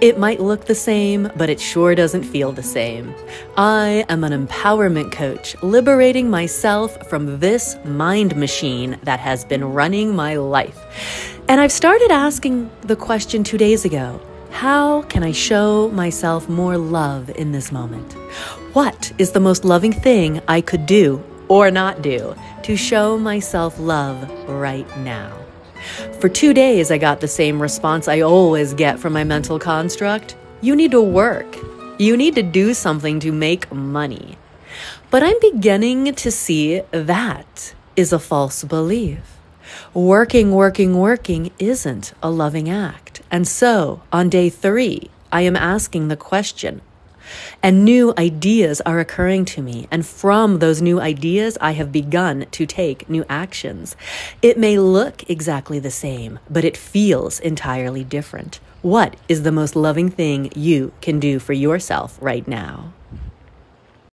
It might look the same, but it sure doesn't feel the same. I am an empowerment coach, liberating myself from this mind machine that has been running my life. And I've started asking the question two days ago how can I show myself more love in this moment? What is the most loving thing I could do or not do to show myself love right now? For two days, I got the same response I always get from my mental construct you need to work. You need to do something to make money. But I'm beginning to see that is a false belief. Working, working, working isn't a loving act. And so, on day three, I am asking the question and new ideas are occurring to me. And from those new ideas, I have begun to take new actions. It may look exactly the same, but it feels entirely different. What is the most loving thing you can do for yourself right now?